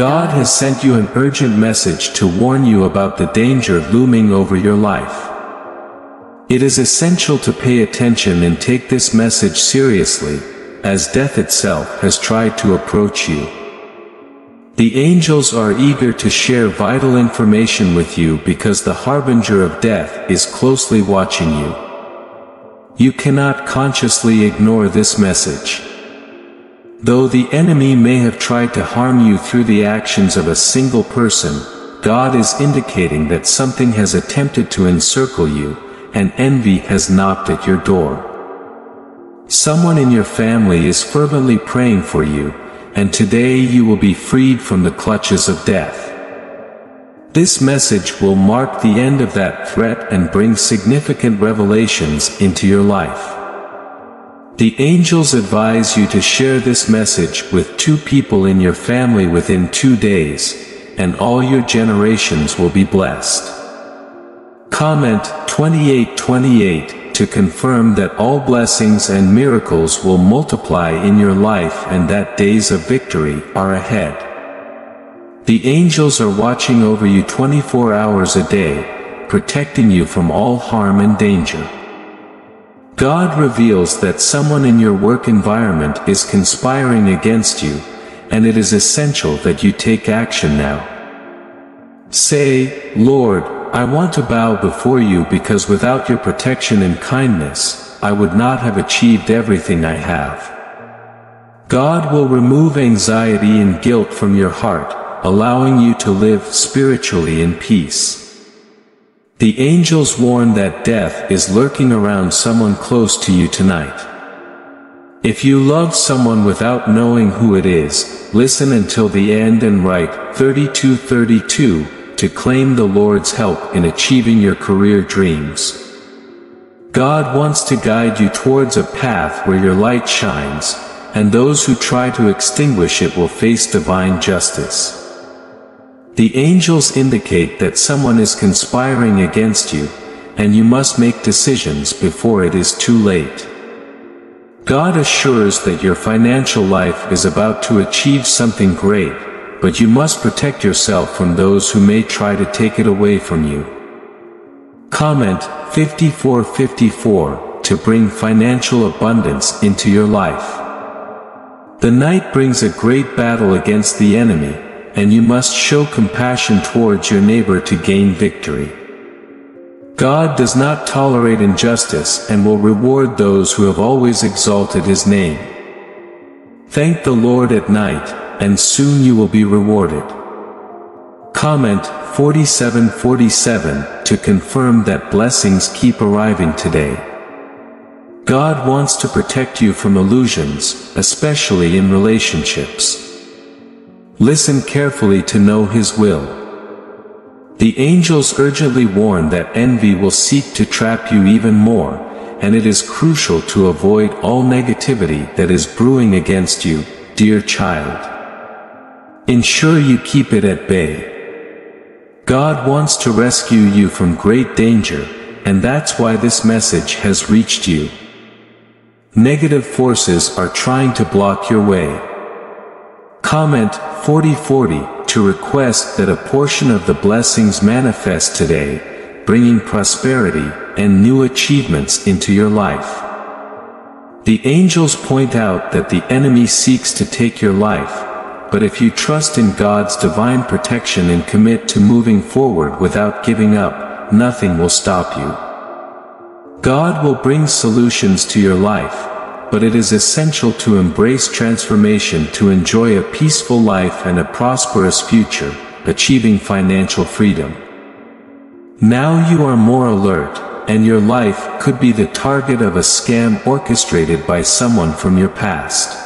God has sent you an urgent message to warn you about the danger looming over your life. It is essential to pay attention and take this message seriously, as death itself has tried to approach you. The angels are eager to share vital information with you because the harbinger of death is closely watching you. You cannot consciously ignore this message. Though the enemy may have tried to harm you through the actions of a single person, God is indicating that something has attempted to encircle you, and envy has knocked at your door. Someone in your family is fervently praying for you, and today you will be freed from the clutches of death. This message will mark the end of that threat and bring significant revelations into your life. The angels advise you to share this message with two people in your family within two days, and all your generations will be blessed. Comment 2828 to confirm that all blessings and miracles will multiply in your life and that days of victory are ahead. The angels are watching over you 24 hours a day, protecting you from all harm and danger. God reveals that someone in your work environment is conspiring against you, and it is essential that you take action now. Say, Lord, I want to bow before you because without your protection and kindness, I would not have achieved everything I have. God will remove anxiety and guilt from your heart, allowing you to live spiritually in peace. The angels warn that death is lurking around someone close to you tonight. If you love someone without knowing who it is, listen until the end and write 3232 to claim the Lord's help in achieving your career dreams. God wants to guide you towards a path where your light shines, and those who try to extinguish it will face divine justice. The angels indicate that someone is conspiring against you, and you must make decisions before it is too late. God assures that your financial life is about to achieve something great, but you must protect yourself from those who may try to take it away from you. Comment 5454 to bring financial abundance into your life. The night brings a great battle against the enemy, and you must show compassion towards your neighbor to gain victory. God does not tolerate injustice and will reward those who have always exalted his name. Thank the Lord at night, and soon you will be rewarded. Comment 4747 to confirm that blessings keep arriving today. God wants to protect you from illusions, especially in relationships. Listen carefully to know His will. The angels urgently warn that envy will seek to trap you even more, and it is crucial to avoid all negativity that is brewing against you, dear child. Ensure you keep it at bay. God wants to rescue you from great danger, and that's why this message has reached you. Negative forces are trying to block your way. Comment 4040 to request that a portion of the blessings manifest today, bringing prosperity and new achievements into your life. The angels point out that the enemy seeks to take your life, but if you trust in God's divine protection and commit to moving forward without giving up, nothing will stop you. God will bring solutions to your life, but it is essential to embrace transformation to enjoy a peaceful life and a prosperous future, achieving financial freedom. Now you are more alert, and your life could be the target of a scam orchestrated by someone from your past.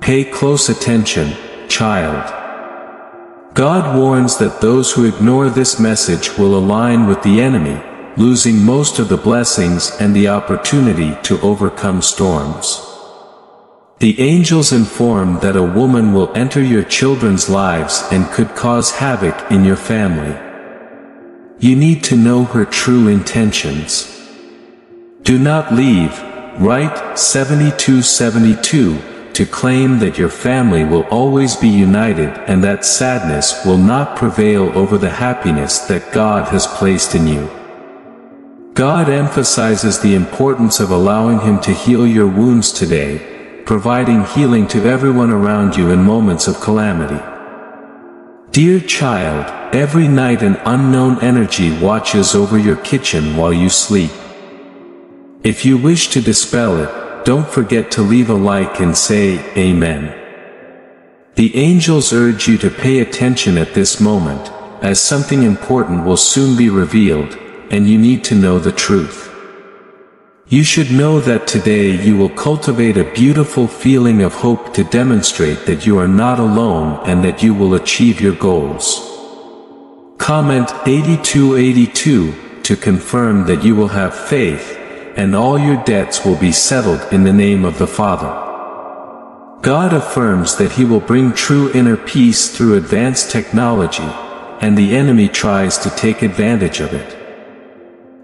Pay close attention, child. God warns that those who ignore this message will align with the enemy, losing most of the blessings and the opportunity to overcome storms. The angels inform that a woman will enter your children's lives and could cause havoc in your family. You need to know her true intentions. Do not leave, write 7272 to claim that your family will always be united and that sadness will not prevail over the happiness that God has placed in you. God emphasizes the importance of allowing Him to heal your wounds today, providing healing to everyone around you in moments of calamity. Dear child, every night an unknown energy watches over your kitchen while you sleep. If you wish to dispel it, don't forget to leave a like and say, Amen. The angels urge you to pay attention at this moment, as something important will soon be revealed, and you need to know the truth. You should know that today you will cultivate a beautiful feeling of hope to demonstrate that you are not alone and that you will achieve your goals. Comment 8282 to confirm that you will have faith and all your debts will be settled in the name of the Father. God affirms that He will bring true inner peace through advanced technology, and the enemy tries to take advantage of it.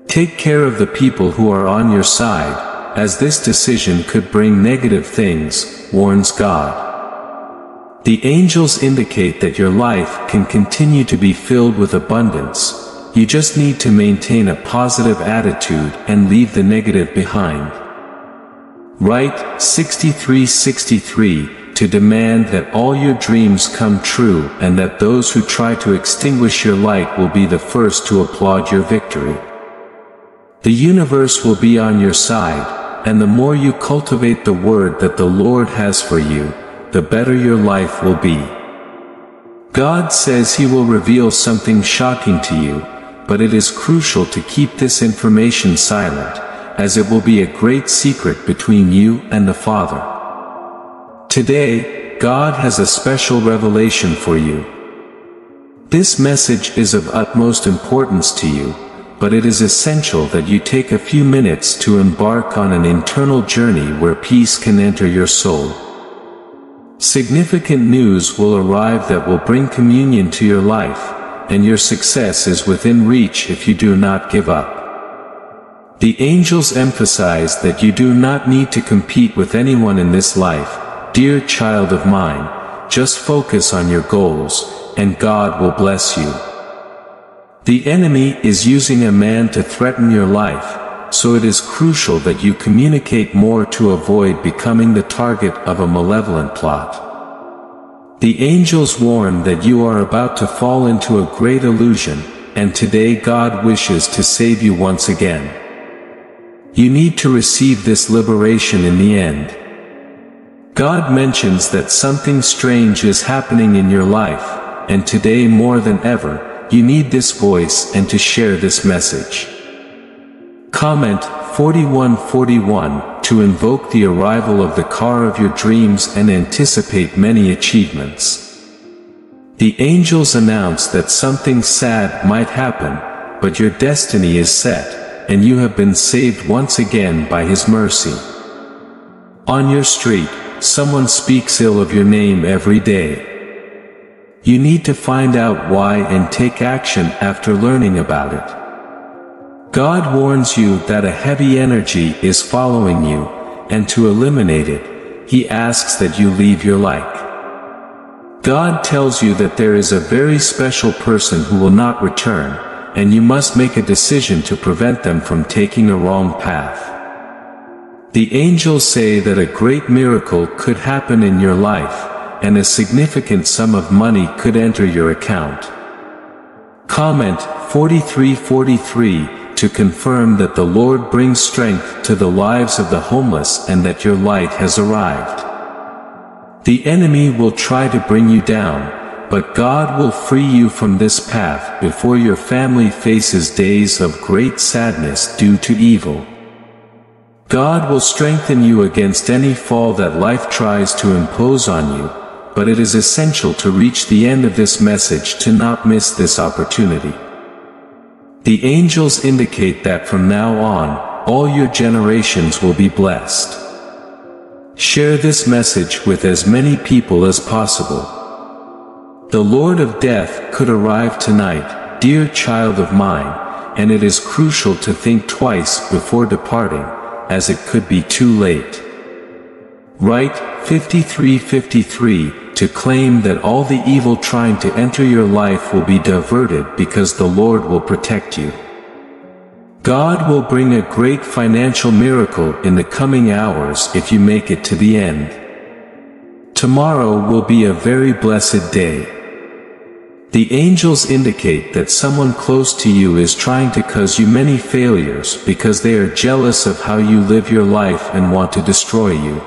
Take care of the people who are on your side, as this decision could bring negative things, warns God. The angels indicate that your life can continue to be filled with abundance, you just need to maintain a positive attitude and leave the negative behind. Write 6363 to demand that all your dreams come true and that those who try to extinguish your light will be the first to applaud your victory. The universe will be on your side, and the more you cultivate the word that the Lord has for you, the better your life will be. God says he will reveal something shocking to you, but it is crucial to keep this information silent, as it will be a great secret between you and the Father. Today, God has a special revelation for you. This message is of utmost importance to you, but it is essential that you take a few minutes to embark on an internal journey where peace can enter your soul. Significant news will arrive that will bring communion to your life, and your success is within reach if you do not give up. The angels emphasize that you do not need to compete with anyone in this life, dear child of mine, just focus on your goals, and God will bless you. The enemy is using a man to threaten your life, so it is crucial that you communicate more to avoid becoming the target of a malevolent plot. The angels warn that you are about to fall into a great illusion, and today God wishes to save you once again. You need to receive this liberation in the end. God mentions that something strange is happening in your life, and today more than ever, you need this voice and to share this message. Comment 4141 to invoke the arrival of the car of your dreams and anticipate many achievements. The angels announce that something sad might happen, but your destiny is set, and you have been saved once again by His mercy. On your street, someone speaks ill of your name every day. You need to find out why and take action after learning about it. God warns you that a heavy energy is following you, and to eliminate it, He asks that you leave your like. God tells you that there is a very special person who will not return, and you must make a decision to prevent them from taking a wrong path. The angels say that a great miracle could happen in your life, and a significant sum of money could enter your account. Comment 4343 to confirm that the Lord brings strength to the lives of the homeless and that your light has arrived. The enemy will try to bring you down, but God will free you from this path before your family faces days of great sadness due to evil. God will strengthen you against any fall that life tries to impose on you, but it is essential to reach the end of this message to not miss this opportunity. The angels indicate that from now on, all your generations will be blessed. Share this message with as many people as possible. The Lord of Death could arrive tonight, dear child of mine, and it is crucial to think twice before departing, as it could be too late. Write 5353 to claim that all the evil trying to enter your life will be diverted because the Lord will protect you. God will bring a great financial miracle in the coming hours if you make it to the end. Tomorrow will be a very blessed day. The angels indicate that someone close to you is trying to cause you many failures because they are jealous of how you live your life and want to destroy you.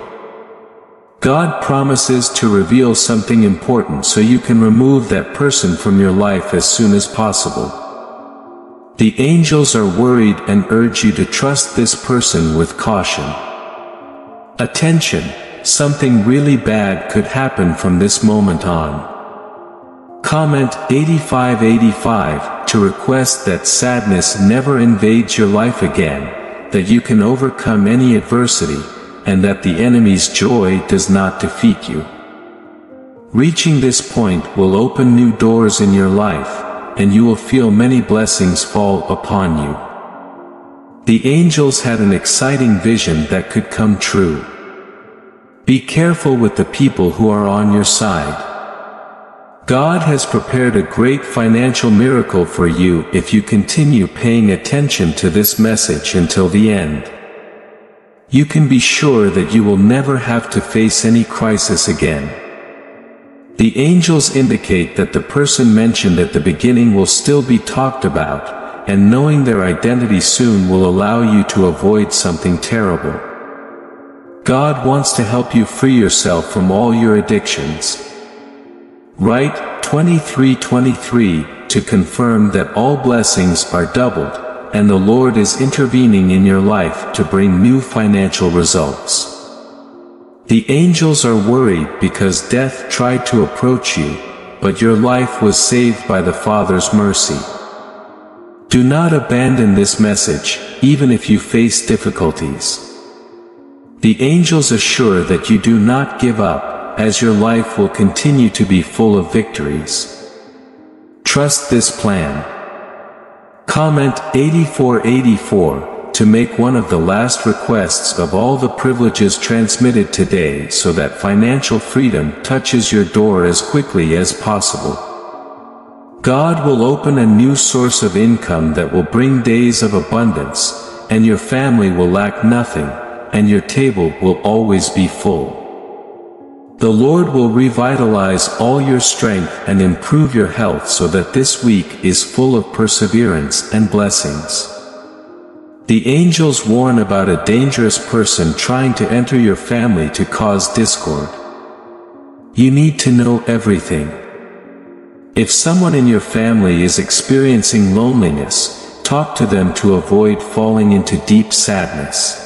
God promises to reveal something important so you can remove that person from your life as soon as possible. The angels are worried and urge you to trust this person with caution. Attention, something really bad could happen from this moment on. Comment 8585 to request that sadness never invades your life again, that you can overcome any adversity, and that the enemy's joy does not defeat you. Reaching this point will open new doors in your life, and you will feel many blessings fall upon you. The angels had an exciting vision that could come true. Be careful with the people who are on your side. God has prepared a great financial miracle for you if you continue paying attention to this message until the end. You can be sure that you will never have to face any crisis again. The angels indicate that the person mentioned at the beginning will still be talked about, and knowing their identity soon will allow you to avoid something terrible. God wants to help you free yourself from all your addictions. Write 2323 to confirm that all blessings are doubled and the Lord is intervening in your life to bring new financial results. The angels are worried because death tried to approach you, but your life was saved by the Father's mercy. Do not abandon this message, even if you face difficulties. The angels assure that you do not give up, as your life will continue to be full of victories. Trust this plan. Comment 8484 to make one of the last requests of all the privileges transmitted today so that financial freedom touches your door as quickly as possible. God will open a new source of income that will bring days of abundance, and your family will lack nothing, and your table will always be full. The Lord will revitalize all your strength and improve your health so that this week is full of perseverance and blessings. The angels warn about a dangerous person trying to enter your family to cause discord. You need to know everything. If someone in your family is experiencing loneliness, talk to them to avoid falling into deep sadness.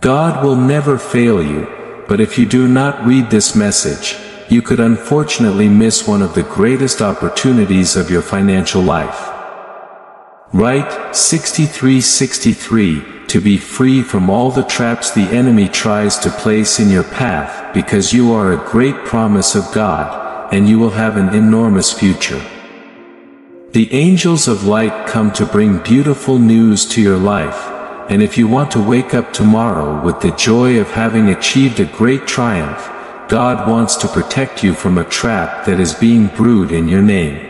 God will never fail you, but if you do not read this message, you could unfortunately miss one of the greatest opportunities of your financial life. Write 6363 to be free from all the traps the enemy tries to place in your path because you are a great promise of God, and you will have an enormous future. The angels of light come to bring beautiful news to your life, and if you want to wake up tomorrow with the joy of having achieved a great triumph, God wants to protect you from a trap that is being brewed in your name.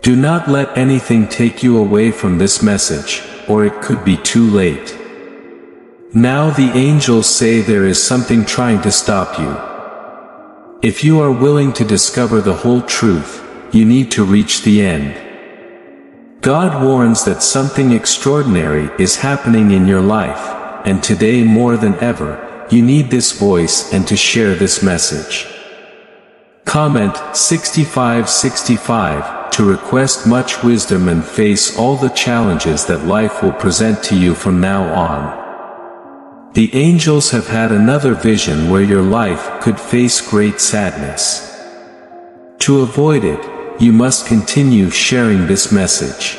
Do not let anything take you away from this message, or it could be too late. Now the angels say there is something trying to stop you. If you are willing to discover the whole truth, you need to reach the end. God warns that something extraordinary is happening in your life, and today more than ever, you need this voice and to share this message. Comment 6565 to request much wisdom and face all the challenges that life will present to you from now on. The angels have had another vision where your life could face great sadness. To avoid it, you must continue sharing this message.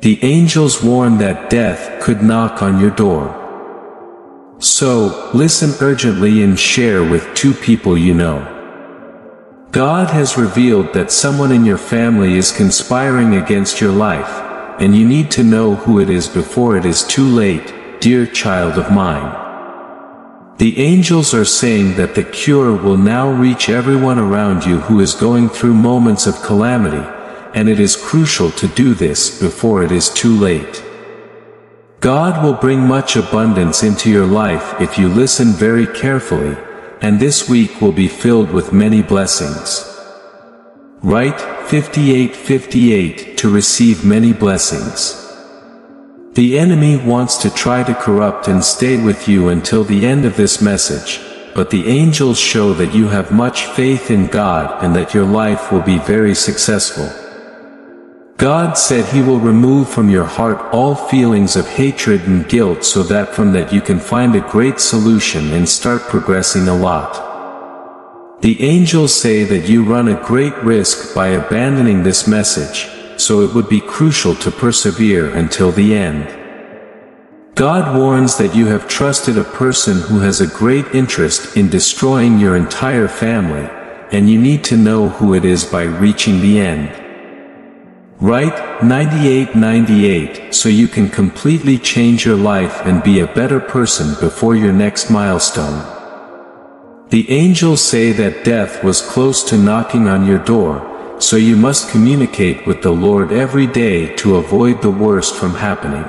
The angels warn that death could knock on your door. So, listen urgently and share with two people you know. God has revealed that someone in your family is conspiring against your life, and you need to know who it is before it is too late, dear child of mine. The angels are saying that the cure will now reach everyone around you who is going through moments of calamity, and it is crucial to do this before it is too late. God will bring much abundance into your life if you listen very carefully, and this week will be filled with many blessings. Write 5858 to receive many blessings. The enemy wants to try to corrupt and stay with you until the end of this message, but the angels show that you have much faith in God and that your life will be very successful. God said he will remove from your heart all feelings of hatred and guilt so that from that you can find a great solution and start progressing a lot. The angels say that you run a great risk by abandoning this message, so it would be crucial to persevere until the end. God warns that you have trusted a person who has a great interest in destroying your entire family, and you need to know who it is by reaching the end. Write 9898 so you can completely change your life and be a better person before your next milestone. The angels say that death was close to knocking on your door, so you must communicate with the Lord every day to avoid the worst from happening.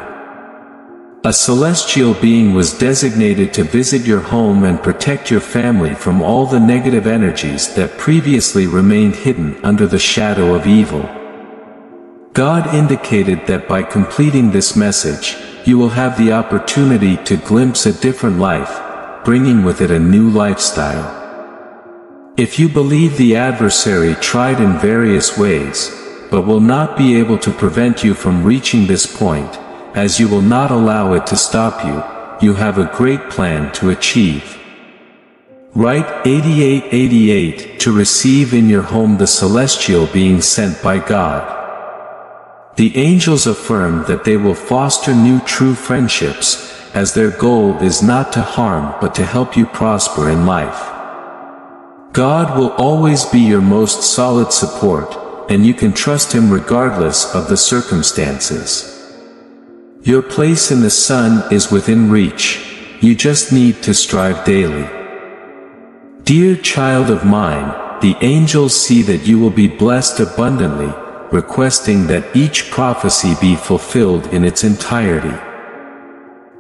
A celestial being was designated to visit your home and protect your family from all the negative energies that previously remained hidden under the shadow of evil. God indicated that by completing this message, you will have the opportunity to glimpse a different life, bringing with it a new lifestyle. If you believe the adversary tried in various ways, but will not be able to prevent you from reaching this point, as you will not allow it to stop you, you have a great plan to achieve. Write 8888 to receive in your home the celestial being sent by God. The angels affirm that they will foster new true friendships, as their goal is not to harm but to help you prosper in life. God will always be your most solid support, and you can trust Him regardless of the circumstances. Your place in the sun is within reach, you just need to strive daily. Dear child of mine, the angels see that you will be blessed abundantly, requesting that each prophecy be fulfilled in its entirety.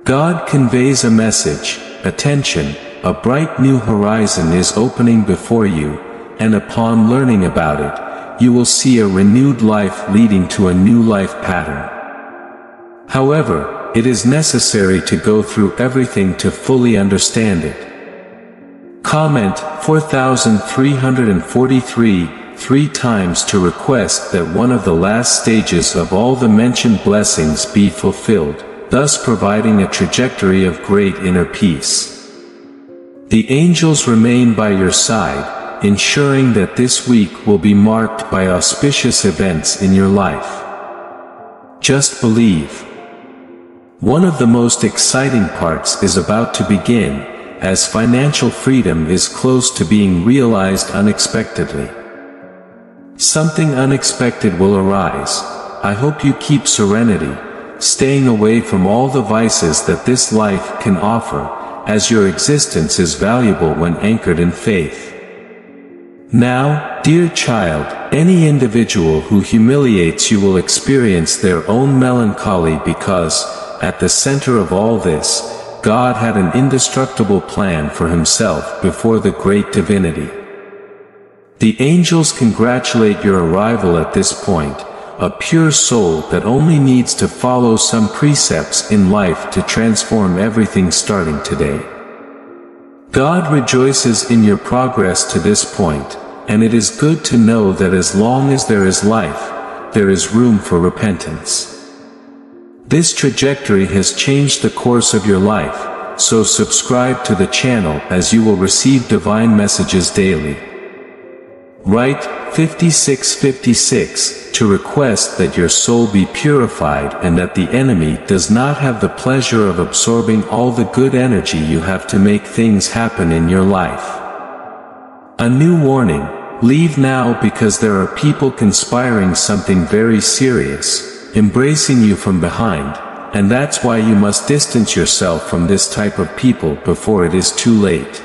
God conveys a message, attention, a bright new horizon is opening before you, and upon learning about it, you will see a renewed life leading to a new life pattern. However, it is necessary to go through everything to fully understand it. Comment 4343 three times to request that one of the last stages of all the mentioned blessings be fulfilled thus providing a trajectory of great inner peace. The angels remain by your side, ensuring that this week will be marked by auspicious events in your life. Just believe. One of the most exciting parts is about to begin, as financial freedom is close to being realized unexpectedly. Something unexpected will arise. I hope you keep serenity, staying away from all the vices that this life can offer, as your existence is valuable when anchored in faith. Now, dear child, any individual who humiliates you will experience their own melancholy because, at the center of all this, God had an indestructible plan for himself before the great divinity. The angels congratulate your arrival at this point, a pure soul that only needs to follow some precepts in life to transform everything starting today. God rejoices in your progress to this point, and it is good to know that as long as there is life, there is room for repentance. This trajectory has changed the course of your life, so subscribe to the channel as you will receive divine messages daily. Write 5656 to request that your soul be purified and that the enemy does not have the pleasure of absorbing all the good energy you have to make things happen in your life. A new warning, leave now because there are people conspiring something very serious, embracing you from behind, and that's why you must distance yourself from this type of people before it is too late.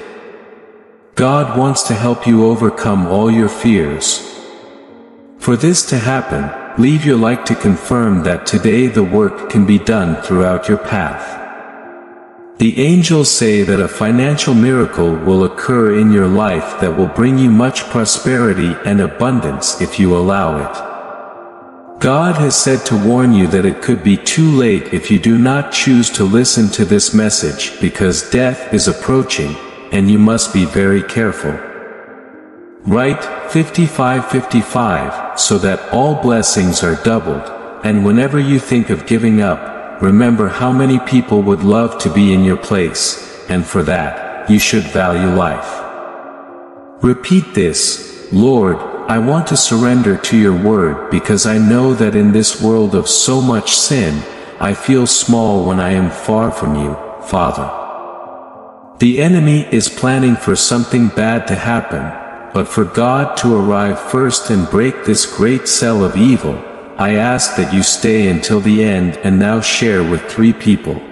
God wants to help you overcome all your fears. For this to happen, leave your light to confirm that today the work can be done throughout your path. The angels say that a financial miracle will occur in your life that will bring you much prosperity and abundance if you allow it. God has said to warn you that it could be too late if you do not choose to listen to this message because death is approaching, and you must be very careful. Write 5555 so that all blessings are doubled, and whenever you think of giving up, remember how many people would love to be in your place, and for that, you should value life. Repeat this, Lord, I want to surrender to your word because I know that in this world of so much sin, I feel small when I am far from you, Father. The enemy is planning for something bad to happen, but for God to arrive first and break this great cell of evil, I ask that you stay until the end and now share with three people.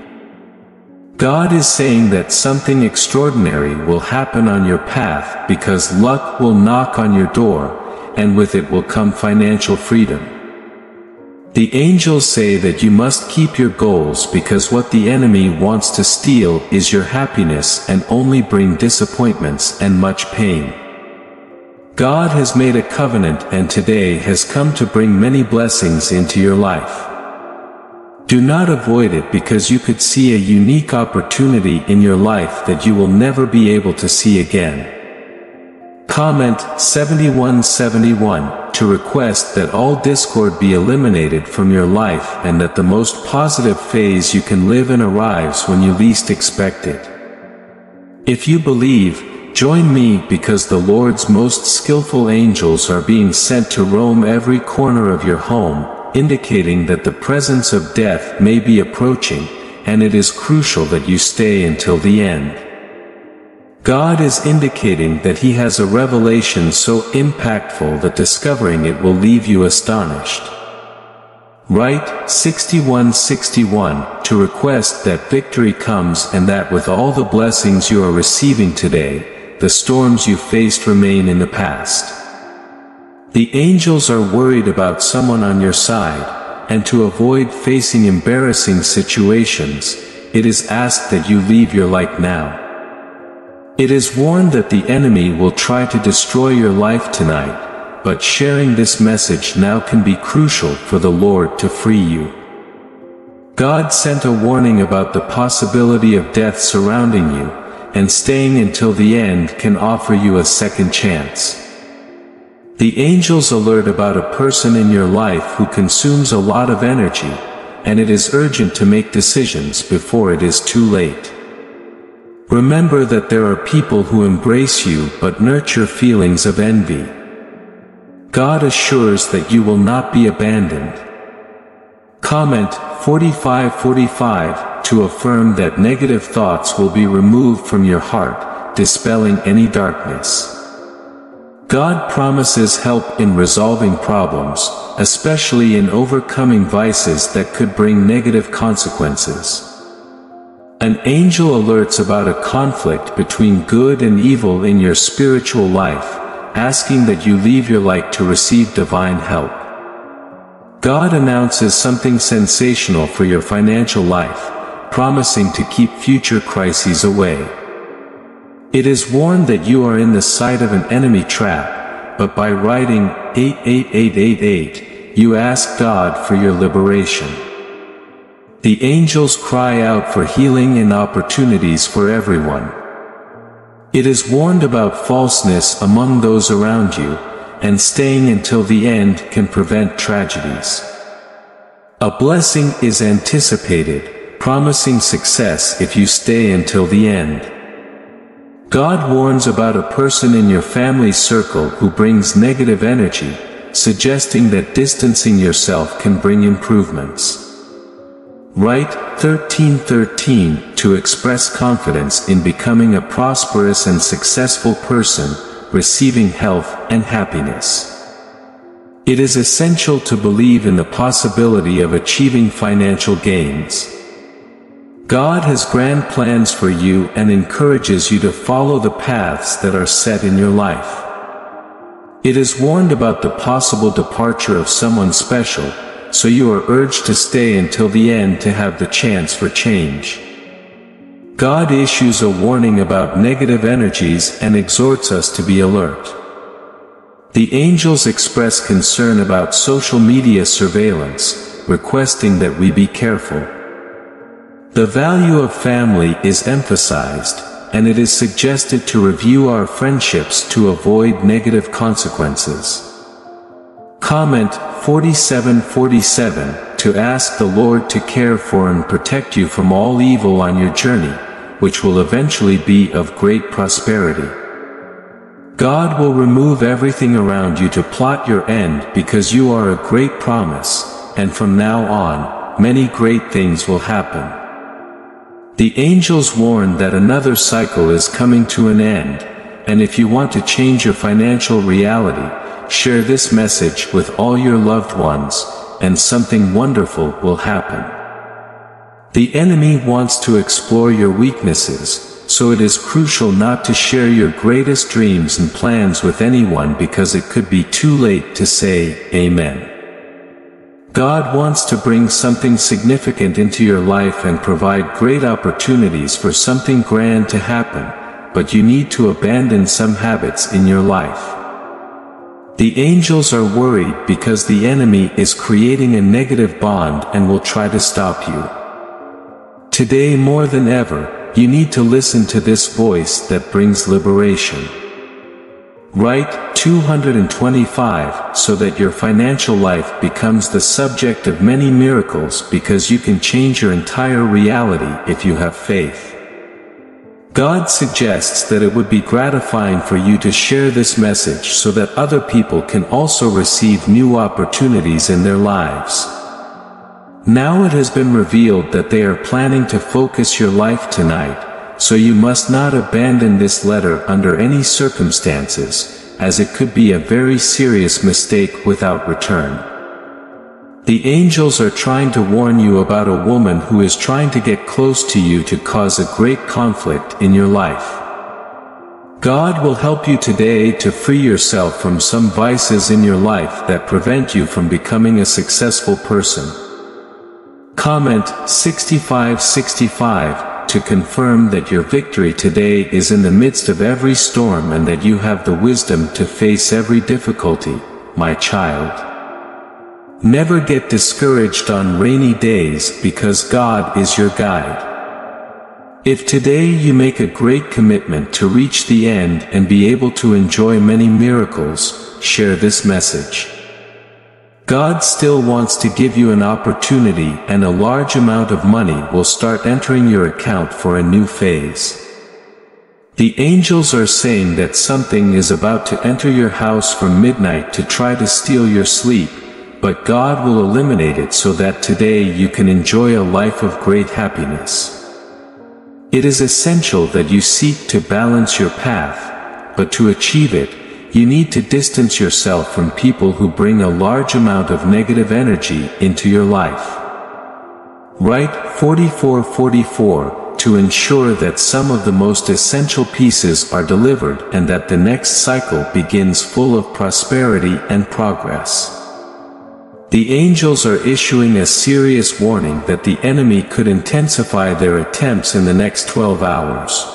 God is saying that something extraordinary will happen on your path because luck will knock on your door, and with it will come financial freedom. The angels say that you must keep your goals because what the enemy wants to steal is your happiness and only bring disappointments and much pain. God has made a covenant and today has come to bring many blessings into your life. Do not avoid it because you could see a unique opportunity in your life that you will never be able to see again. Comment 7171 to request that all discord be eliminated from your life and that the most positive phase you can live in arrives when you least expect it. If you believe, Join me because the Lord's most skillful angels are being sent to roam every corner of your home, indicating that the presence of death may be approaching, and it is crucial that you stay until the end. God is indicating that He has a revelation so impactful that discovering it will leave you astonished. Write 6161 to request that victory comes and that with all the blessings you are receiving today, the storms you faced remain in the past. The angels are worried about someone on your side, and to avoid facing embarrassing situations, it is asked that you leave your light now. It is warned that the enemy will try to destroy your life tonight, but sharing this message now can be crucial for the Lord to free you. God sent a warning about the possibility of death surrounding you, and staying until the end can offer you a second chance. The angels alert about a person in your life who consumes a lot of energy, and it is urgent to make decisions before it is too late. Remember that there are people who embrace you but nurture feelings of envy. God assures that you will not be abandoned. Comment 4545 to affirm that negative thoughts will be removed from your heart, dispelling any darkness. God promises help in resolving problems, especially in overcoming vices that could bring negative consequences. An angel alerts about a conflict between good and evil in your spiritual life, asking that you leave your light to receive divine help. God announces something sensational for your financial life, promising to keep future crises away. It is warned that you are in the sight of an enemy trap, but by writing 88888, you ask God for your liberation. The angels cry out for healing and opportunities for everyone. It is warned about falseness among those around you, and staying until the end can prevent tragedies. A blessing is anticipated, promising success if you stay until the end. God warns about a person in your family circle who brings negative energy, suggesting that distancing yourself can bring improvements. Write 1313 to express confidence in becoming a prosperous and successful person, receiving health and happiness. It is essential to believe in the possibility of achieving financial gains. God has grand plans for you and encourages you to follow the paths that are set in your life. It is warned about the possible departure of someone special, so you are urged to stay until the end to have the chance for change. God issues a warning about negative energies and exhorts us to be alert. The angels express concern about social media surveillance, requesting that we be careful. The value of family is emphasized, and it is suggested to review our friendships to avoid negative consequences. Comment 4747 To ask the Lord to care for and protect you from all evil on your journey, which will eventually be of great prosperity. God will remove everything around you to plot your end because you are a great promise, and from now on, many great things will happen. The angels warn that another cycle is coming to an end, and if you want to change your financial reality, share this message with all your loved ones, and something wonderful will happen. The enemy wants to explore your weaknesses, so it is crucial not to share your greatest dreams and plans with anyone because it could be too late to say, Amen. God wants to bring something significant into your life and provide great opportunities for something grand to happen, but you need to abandon some habits in your life. The angels are worried because the enemy is creating a negative bond and will try to stop you. Today more than ever, you need to listen to this voice that brings liberation. Write 225 so that your financial life becomes the subject of many miracles because you can change your entire reality if you have faith. God suggests that it would be gratifying for you to share this message so that other people can also receive new opportunities in their lives. Now it has been revealed that they are planning to focus your life tonight, so you must not abandon this letter under any circumstances, as it could be a very serious mistake without return. The angels are trying to warn you about a woman who is trying to get close to you to cause a great conflict in your life. God will help you today to free yourself from some vices in your life that prevent you from becoming a successful person. Comment 6565 to confirm that your victory today is in the midst of every storm and that you have the wisdom to face every difficulty, my child. Never get discouraged on rainy days because God is your guide. If today you make a great commitment to reach the end and be able to enjoy many miracles, share this message. God still wants to give you an opportunity and a large amount of money will start entering your account for a new phase. The angels are saying that something is about to enter your house from midnight to try to steal your sleep, but God will eliminate it so that today you can enjoy a life of great happiness. It is essential that you seek to balance your path, but to achieve it, you need to distance yourself from people who bring a large amount of negative energy into your life. Write 4444 to ensure that some of the most essential pieces are delivered and that the next cycle begins full of prosperity and progress. The angels are issuing a serious warning that the enemy could intensify their attempts in the next 12 hours.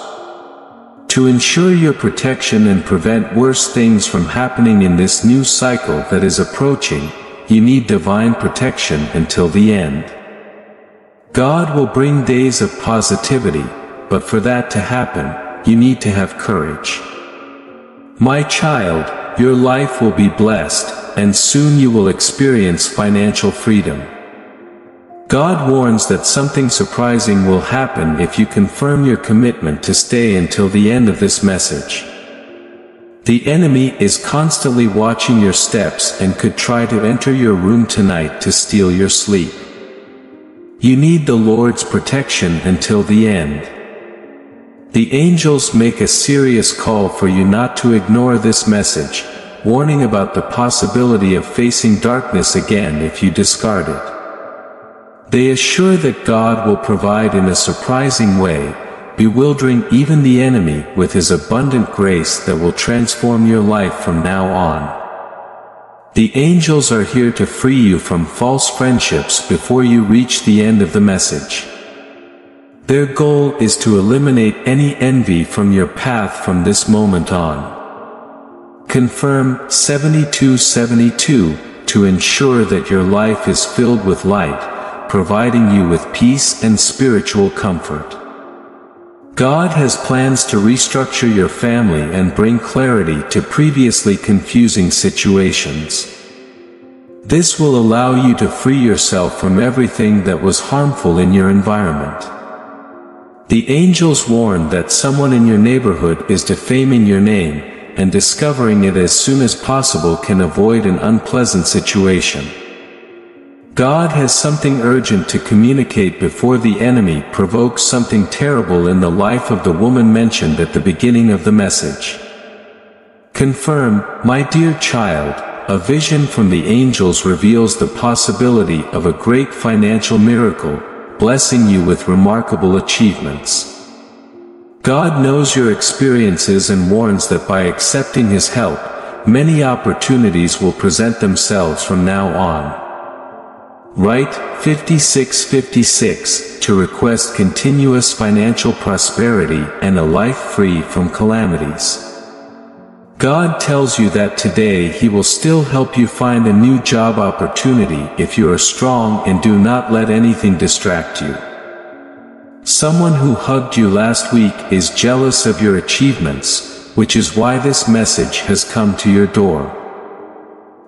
To ensure your protection and prevent worse things from happening in this new cycle that is approaching, you need divine protection until the end. God will bring days of positivity, but for that to happen, you need to have courage. My child, your life will be blessed, and soon you will experience financial freedom. God warns that something surprising will happen if you confirm your commitment to stay until the end of this message. The enemy is constantly watching your steps and could try to enter your room tonight to steal your sleep. You need the Lord's protection until the end. The angels make a serious call for you not to ignore this message, warning about the possibility of facing darkness again if you discard it. They assure that God will provide in a surprising way, bewildering even the enemy with his abundant grace that will transform your life from now on. The angels are here to free you from false friendships before you reach the end of the message. Their goal is to eliminate any envy from your path from this moment on. Confirm 7272 to ensure that your life is filled with light, providing you with peace and spiritual comfort. God has plans to restructure your family and bring clarity to previously confusing situations. This will allow you to free yourself from everything that was harmful in your environment. The angels warn that someone in your neighborhood is defaming your name, and discovering it as soon as possible can avoid an unpleasant situation. God has something urgent to communicate before the enemy provokes something terrible in the life of the woman mentioned at the beginning of the message. Confirm, my dear child, a vision from the angels reveals the possibility of a great financial miracle, blessing you with remarkable achievements. God knows your experiences and warns that by accepting His help, many opportunities will present themselves from now on. Write 5656 to request continuous financial prosperity and a life free from calamities. God tells you that today He will still help you find a new job opportunity if you are strong and do not let anything distract you. Someone who hugged you last week is jealous of your achievements, which is why this message has come to your door.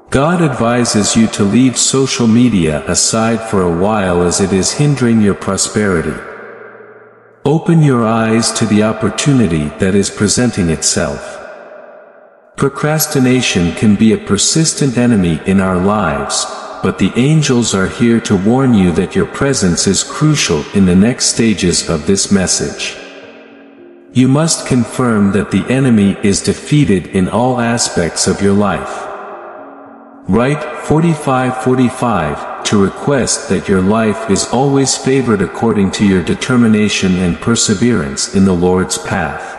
God advises you to leave social media aside for a while as it is hindering your prosperity. Open your eyes to the opportunity that is presenting itself. Procrastination can be a persistent enemy in our lives, but the angels are here to warn you that your presence is crucial in the next stages of this message. You must confirm that the enemy is defeated in all aspects of your life. Write 4545 to request that your life is always favored according to your determination and perseverance in the Lord's path.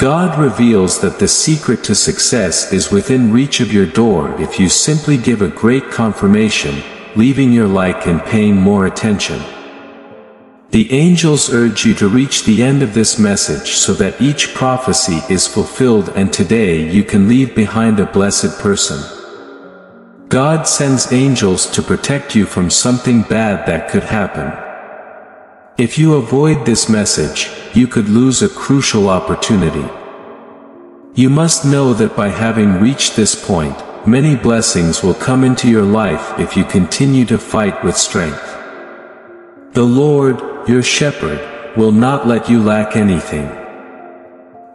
God reveals that the secret to success is within reach of your door if you simply give a great confirmation, leaving your like and paying more attention. The angels urge you to reach the end of this message so that each prophecy is fulfilled and today you can leave behind a blessed person. God sends angels to protect you from something bad that could happen. If you avoid this message, you could lose a crucial opportunity. You must know that by having reached this point, many blessings will come into your life if you continue to fight with strength. The Lord, your shepherd, will not let you lack anything.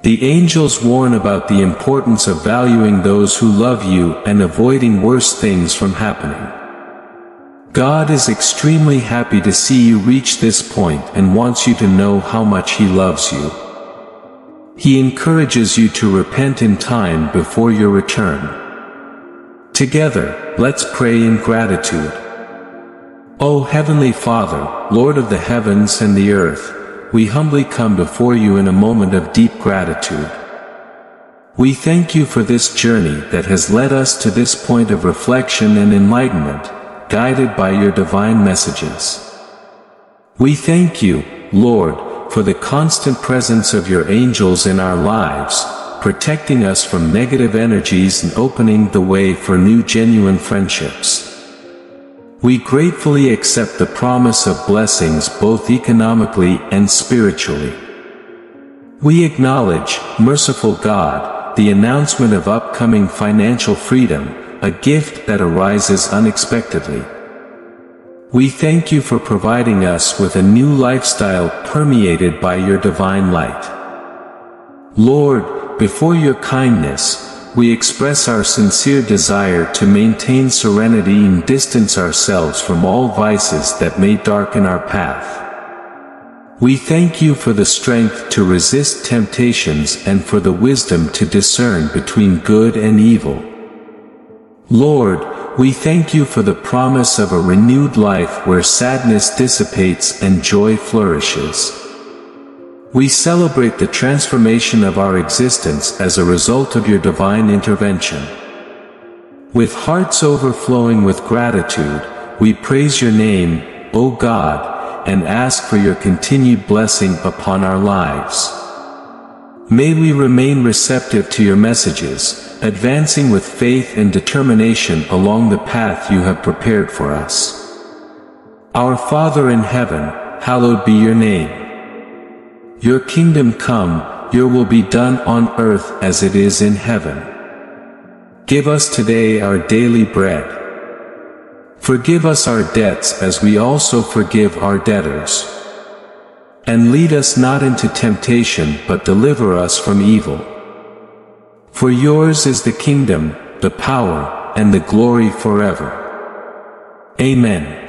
The angels warn about the importance of valuing those who love you and avoiding worse things from happening. God is extremely happy to see you reach this point and wants you to know how much He loves you. He encourages you to repent in time before your return. Together, let's pray in gratitude. O Heavenly Father, Lord of the heavens and the earth, we humbly come before you in a moment of deep gratitude. We thank you for this journey that has led us to this point of reflection and enlightenment, guided by your divine messages. We thank you, Lord, for the constant presence of your angels in our lives, protecting us from negative energies and opening the way for new genuine friendships. We gratefully accept the promise of blessings both economically and spiritually. We acknowledge, merciful God, the announcement of upcoming financial freedom, a gift that arises unexpectedly. We thank you for providing us with a new lifestyle permeated by your divine light. Lord, before your kindness, we express our sincere desire to maintain serenity and distance ourselves from all vices that may darken our path. We thank you for the strength to resist temptations and for the wisdom to discern between good and evil. Lord, we thank you for the promise of a renewed life where sadness dissipates and joy flourishes. We celebrate the transformation of our existence as a result of your divine intervention. With hearts overflowing with gratitude, we praise your name, O God, and ask for your continued blessing upon our lives. May we remain receptive to your messages, advancing with faith and determination along the path you have prepared for us. Our Father in heaven, hallowed be your name. Your kingdom come, your will be done on earth as it is in heaven. Give us today our daily bread Forgive us our debts as we also forgive our debtors. And lead us not into temptation but deliver us from evil. For yours is the kingdom, the power, and the glory forever. Amen.